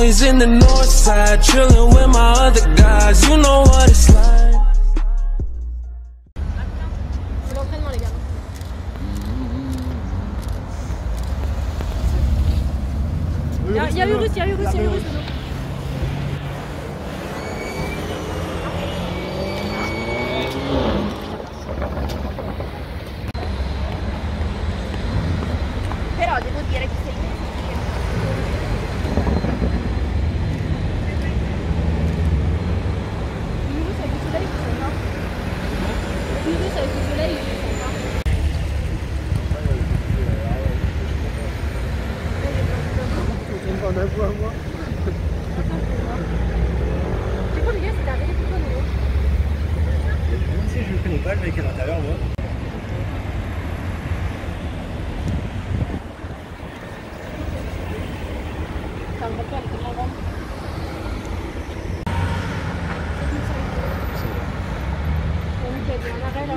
always in the north side, chilling with my other guys. You know what it's like. Il y a Urus, il y a Urus, il y a Urus. L'arrêt là.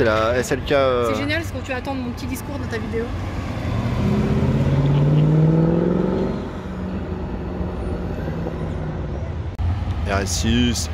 c'est la SLK. Euh. C'est génial ce que tu attends de mon petit discours dans ta vidéo. R6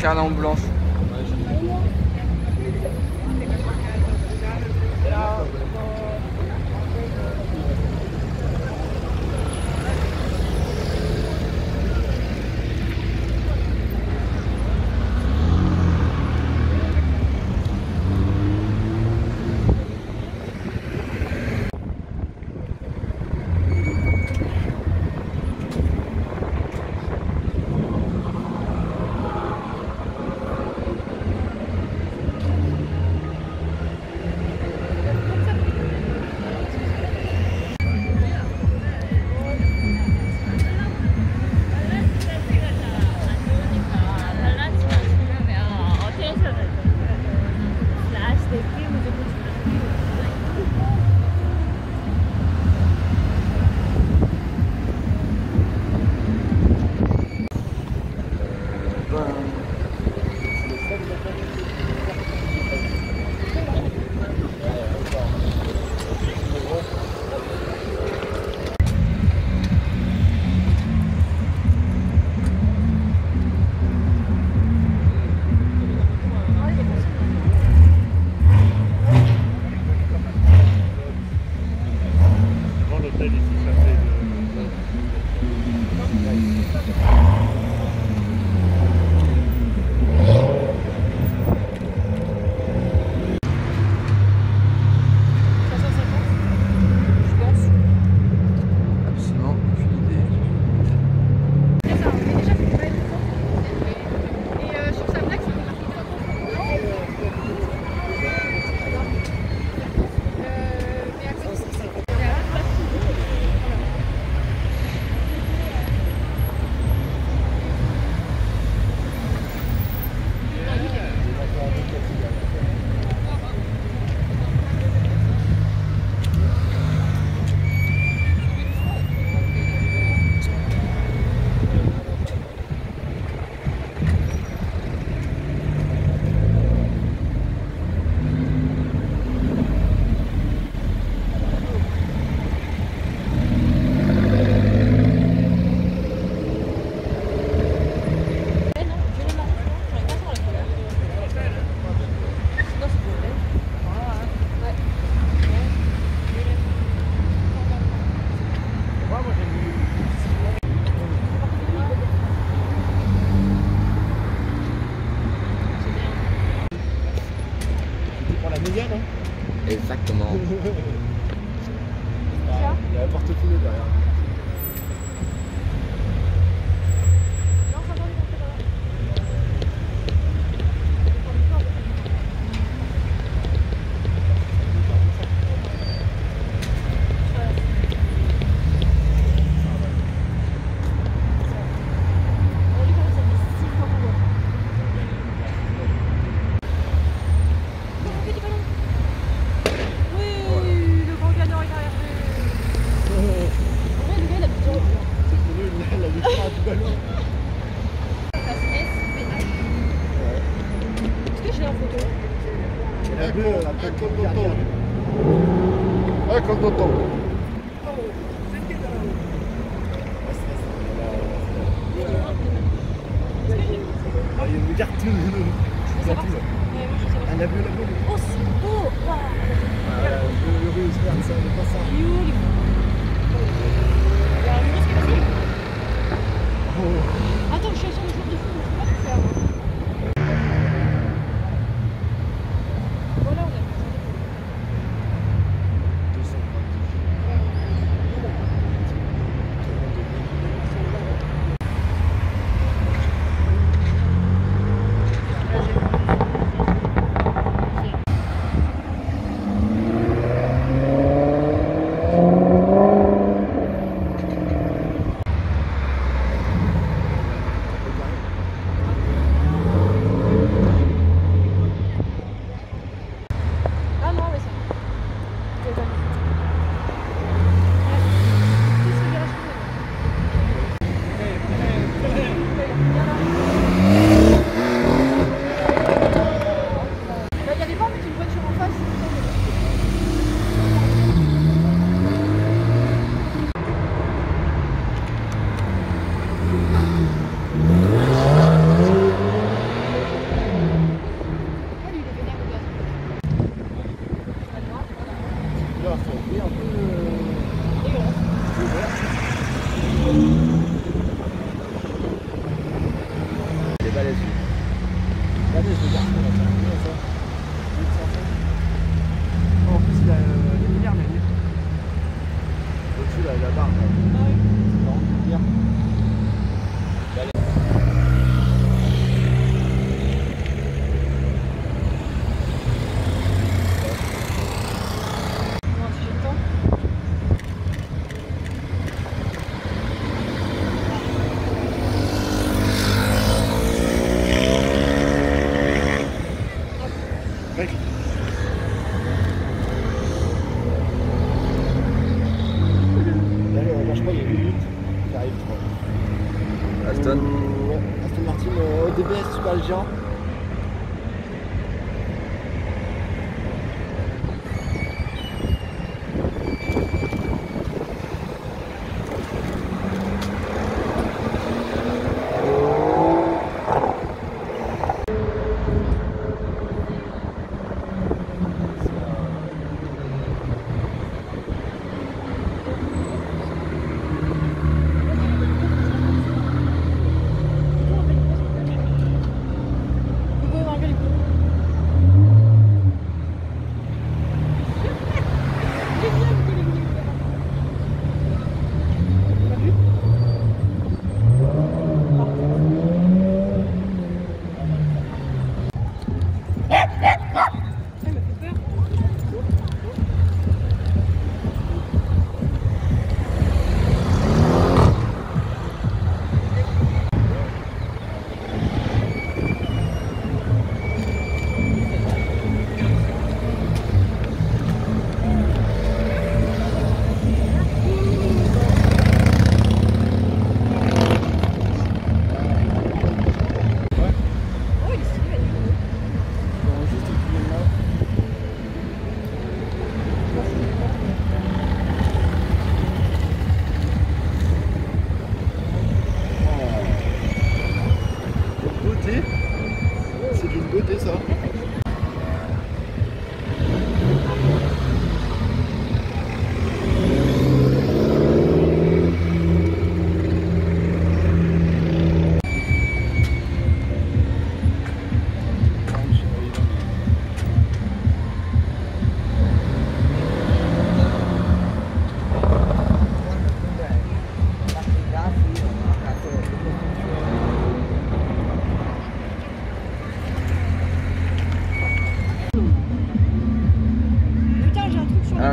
la en blanche. ecco, ecco il dottore. Ecco il dottore.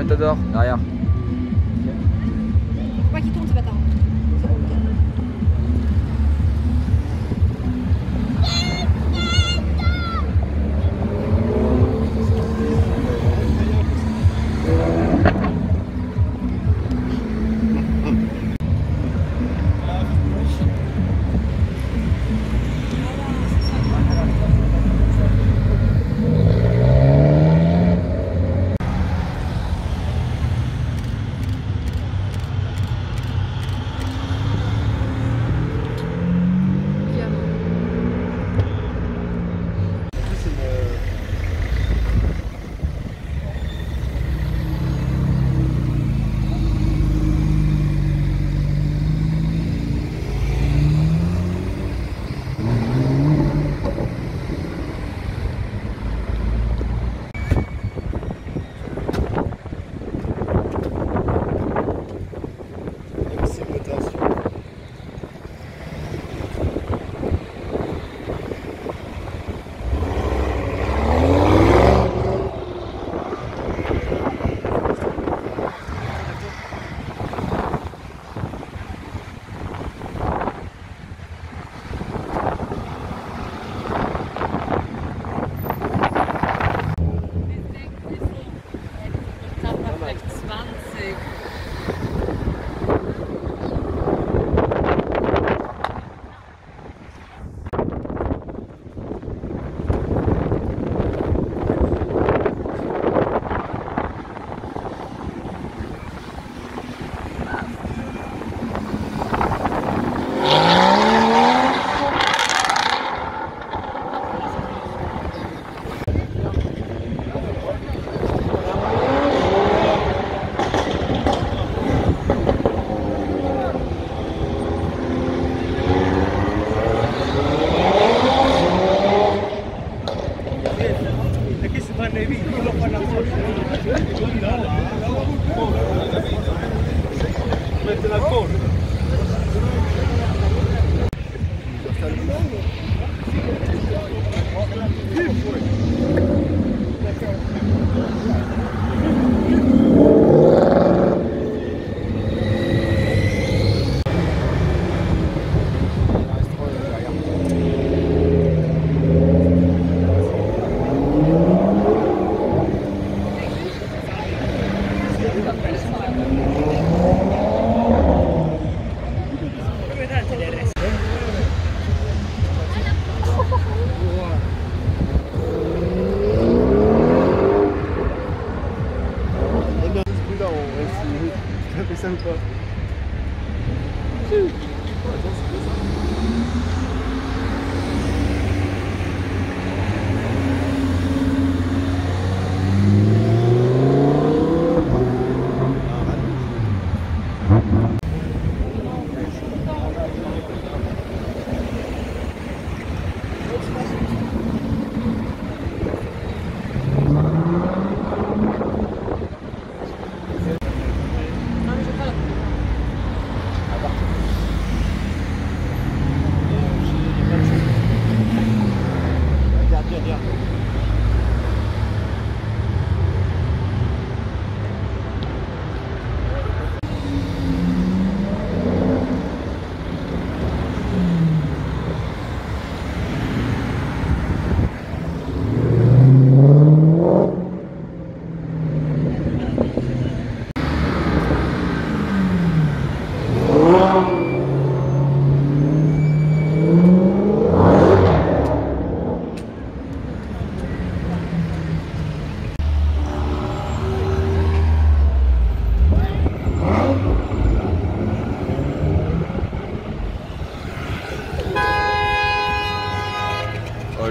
Matador, derrière.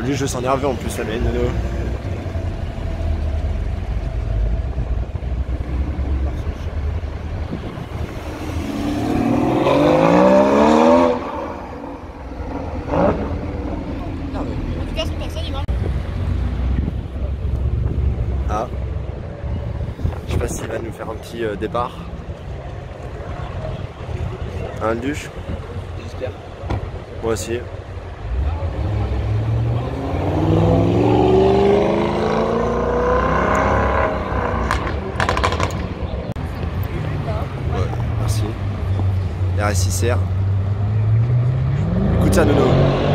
Lui, je vais s'énerver en plus, la marche. Ah. Je sais pas s'il va nous faire un petit euh, départ. Un duche J'espère. Moi aussi. RS6R. Écoute ça, Nono.